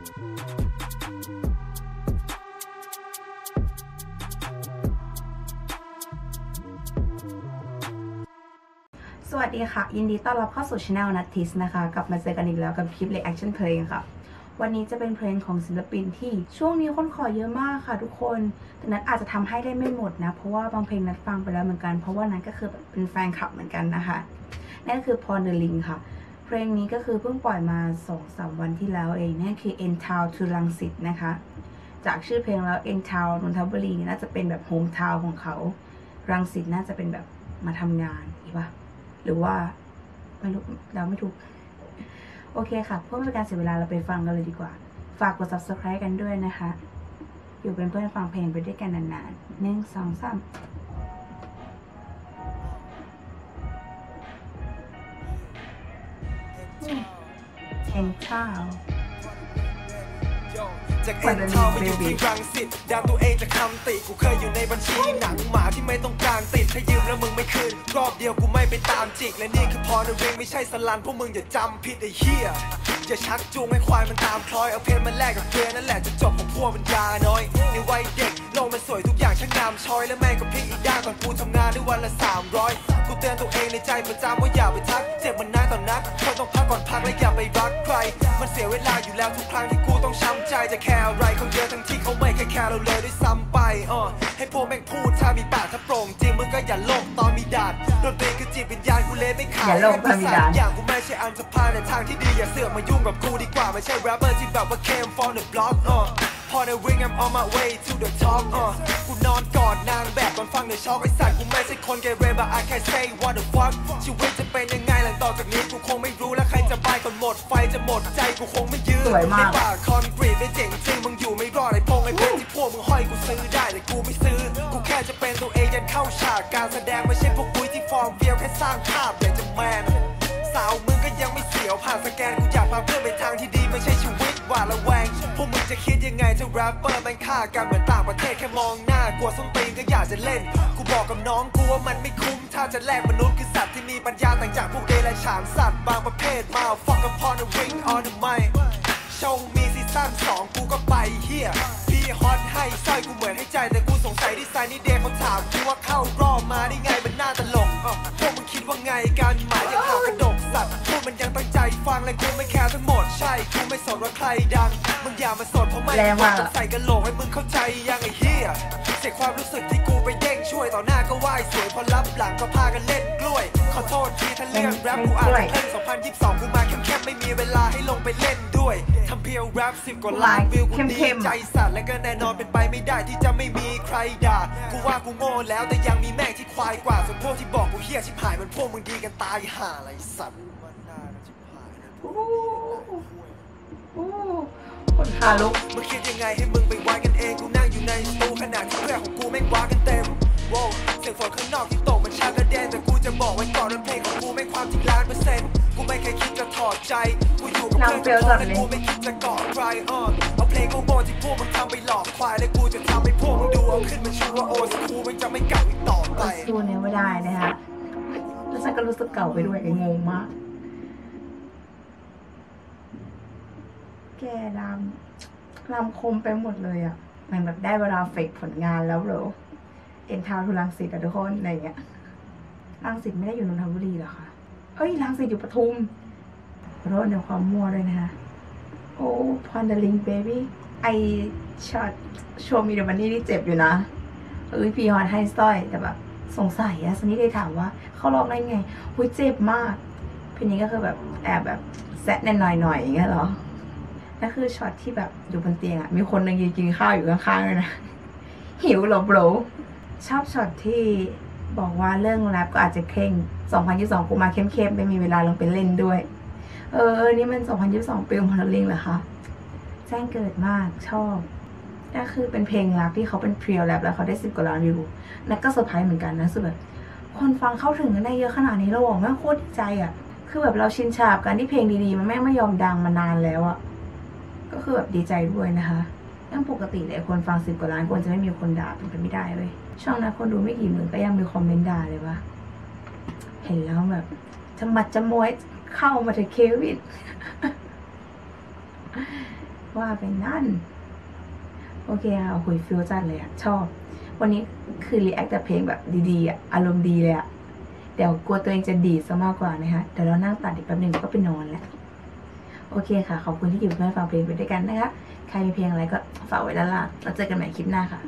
สวัสดีค่ะ ยินดีต้อนรับเข้าสู่ช anel นัททิสนะคะ กลับมาเจอกันอีกแล้วกับคลิป reaction เพลงค่ะ วันนี้จะเป็นเพลงของศิลปินที่ช่วงนี้คนขอเยอะมากค่ะทุกคน แต่นัทอาจจะทำให้ได้ไม่หมดนะ เพราะว่าบางเพลงนัทฟังไปแล้วเหมือนกัน เพราะว่านัทก็คือเป็นแฟนคลับเหมือนกันนะคะ นั่นก็คือ p o n the Ling ค่ะ เพลงนี้ก็คือเพิ่งปล่อยมา2-3วันที่แล้วเองนั่นคือ N Town to ลังสิตนะคะ จากชื่อเพลงแล้ว N Town นนทบุรีน่าจะเป็นแบบโฮมทาวของเขารังสิตน่าจะเป็นแบบมาทำงานอีปะหรือว่าไม่รู้เราไม่ถูก โอเคค่ะเพื่อไม่เป็นการเสียเวลาเราไปฟังกันเลยดีกว่า ฝากกด subscribe กันด้วยนะคะ อยู่เป็นเพื่อนฟังเพลงไปด้วยกันนานๆหนึ่งสองสาม เอ็นข้าวจากเอ็นทาวมาอยู่ที่รังสิตดันตัวเองจากคำติกูเคยอยู่ในบัญชีหนังหมาที่ไม่ต้องการติดถ้ายืมแล้วมึงไม่คืนรอบเดียวกูไม่ไปตามจิก และนี่คือพอในเรงไม่ใช่สลันพวกมึงอย่าจำผิดไอ้เหี้ยอย่าชักจูงให้ควายมันตามคล้อยเอาเพลงมาแลกกับเกลือนั่นแหละจะจบของพวกปัญญาน้อยในวัยเด็กโลกมันสวยทุกอย่างช่างงามช้อย และแม่งก็พลิกอีกด้านตอนกูทำงานได้วันละ300กูเตือนตัวเองในใจประจำว่าอย่าไปทัก เจ็บมันนานต่อนนักคนต้องพักก่อนพักและอย่าไปรักใคร มันเสียเวลาอยู่แล้วทุกครั้งที่กูต้องช้ำใจจะแคร์อะไรเขาเยอะทั้งที่เขาไม่เคยแคร์เราเลยด้วยซ้ำไปอ่อให้พวกแม่งพูดถ้ามีปากถ้าโปร่งจริงมึงก็อย่าโลกตอนมีดาดดนตรีคือจิตวิญญาณกูเลยไม่ขายอย่าโลภตอนมีดาษอย่างกูไม่ใช่อันสภาในทางที่ดีอย่าเสือกมายุ่งกับกูดีกว่าไม่ใช่แรปเปอร์ที่แบบว่า came from the block อ่อ พอใน ring I'm on my way to the top อ่อกูนอนกอดนางแบบตอนฟังในช็อกไอ้สัตว์กูไม่ใช่คนเกเร but I can't say what the fuck ชีวิตจะเป็นยังไงหลังต่อจากนี้กูคงไม่รู้และใครจะบายก่อนหมด ไฟจะหมดใจกูคงไม่ยืนสวยมาก ในป่าคอนกรีตได้เจ๋งจริงมึงอยู่ไม่รอดไอ้พงไอ้เพชรที่พวกมึงห้อยกูซื้อได้แต่กูไม่ซื้อ กูแค่จะเป็นตัวเองยันเข้าฉากการแสดงไม่ใช่พวกกุยที่ฟอร์มเฟียวแค่สร้างภาพอยากจะแมนสาวมึงก็ยังไม่เสียวผ่านสแกนกูอยากพาเพื่อนไปทางที่ดี จะคิดยังไงถ้าแรปเปอร์ม่งฆ่ากันเหมือนต่างประเทศแค่มองหน้ากลัวส้นตีนก็อยากจะเล่น กูบอกกับน้องกูว่ามันไม่คุ้ม ถ้าจะแลกมนุษย์คือสัตว์ที่มีปัญญาต่างจากพวกเดรัจฉานสัตว์บางประเภทมา fuck upon the ring on the mic โชว์มีซีซั่นสองกูก็ไปเฮียพี่ฮอตให้สร้อยกูเหมือนให้ใจแต่กูสงสัยที่ไซนี่เดย์เขาถามกูว่าเข้ารอบมาได้ไงมันน่าตลกพวกมึงคิดว่าไงการหมายยังหากระดกสัตว์พวกมันยังตั้งใจฟังและกูไม่แคร์ทั้งหมดใช่กูไม่สนว่าใครดัง ย่ามาสนเพราะไม่แรงมากต้องใส่กระโหลกให้มึงเข้าใจยังไอ้เฮียเสียความรู้สึกที่กูไปเด้งช่วยต่อหน้าก็ไหว้สวยพอรับหลังก็พากันเล่นกล้วย ขอโทษทีถ้าเรื่องแรปกูอาจจะเล่น2022กูมาเข้มๆไม่มีเวลาให้ลงไปเล่นด้วยทำเพียวแรปสิบกว่าล้านวิวกูดีเข้มๆใจสัตว์และก็แน่นอนเป็นไปไม่ได้ที่จะไม่มีใครด่ากูว่ากูโง่แล้วแต่ยังมีแม่งที่ควายกว่าส่วนพวกที่บอกกูเฮี้ยชิบหายมันพวกมึงดีกันตายห่าอะไรสัตว์ โอ้ นขาลุกมึงคิดยังไงให้มึงไปวายกันเองกูนั่งอยู่ในสตูขนาดที่เพื่อนของกูแม่งว้ากันเต็มโว้วเสียงฝนข้างนอกที่ตกมันชากระเด็นแต่กูจะบอกไว้ก่อนว่าเพลงของกูไม่ความจริงล้านเปอร์เซ็นต์กูไม่เคยคิดจะถอดใจกูอยู่กับเพื่อนทุกคนและกูไม่คิดจะกอดใครเออเอาเพลงโง่ๆที่พวกมึงทำไปหลอกควายและกูจะทำให้พวกมึงดูเอาขึ้นมาชื่อว่าโอสกูมันจะไม่เก่าอีกต่อไปสู้เนี้ยไม่ได้นะคะแล้วฉันก็รู้สึกเก่าไปด้วยงงมาก แกรำรำคมไปหมดเลยอะ่ะมันแบบได้เวลาเฟกผลงานแล้วเหรอเอ็นทาวทุลังสิตอะทุกคนอะไรเงี้ยรังสิตไม่ได้อยู่นนทบุรีเหรอคะเอ้ยรังสิตอยู่ปทุมขอโทษในความมั่วด้วยนะคะโอ้พอนเดลิงเบบี้ไอช็อต Show Me The Money นี่เจ็บอยู่นะเอ้ยพี่ฮอตให้สร้อยแต่แบบสงสัยอะ Sunnyday ถามว่าเข้ารอบได้ไงหุยเจ็บมากเพลงนี้ก็คือแบบแอบแบบแซะแน่นหน่อยๆอย่างเงี้ยเหรอ แล้วคือช็อตที่แบบอยู่บนเตียงอะมีคนนึงยืนกินข้าวอยู่ข้างๆเลยนะ หิวหรอ bro ชอบช็อตที่บอกว่าเรื่องแรปก็อาจจะเคร่ง 2022กูมาเข้มๆไม่มีเวลาลงไปเล่นด้วย เออเออนี่มัน 2022ปีของ Pondering เหรอคะแจ้งเกิดมากชอบก็คือเป็นเพลงแรปที่เขาเป็น pure rap แล้วเขาได้สิบกว่าล้านวิวนักก็เซอร์ไพรส์เหมือนกันนะคือแบบคนฟังเข้าถึงกันได้เยอะขนาดนี้เราบอกแม่งโคตรดีใจอะ คือแบบเราชินชากันที่เพลงดีๆ มันแม่งไม่ยอมดังมานานแล้วอะ ก็คือแบบดีใจด้วยนะคะยังปกติเลยคนฟังสิบกว่าล้านคนจะไม่มีคนด่าเป็นไปไม่ได้เว้ยช่องนั้นคนดูไม่กี่หมื่นก็ยังมีคอมเมนต์ด่าเลยวะเห็นแล้วแบบจะมัดจะมวยเข้ามาถอะเควินว่าไปนั่น โอเคค่ะคุย feel จัดเลยอะชอบ วันนี้คือ react แต่เพลงแบบดีๆอะอารมณ์ดีเลยอะเดี๋ยวกลัวตัวเองจะดีซะมากกว่านะคะเดี๋ยวเรานั่งตัดอีกแป๊บหนึ่งก็ไปนอนแล้ว โอเคค่ะ ขอบคุณที่อยู่เพื่อนฟังเพลงไปด้วยกันนะคะ ใครมีเพลงอะไรก็ฝากไว้ด้านล่างแล้วเจอกันใหม่คลิปหน้าค่ะ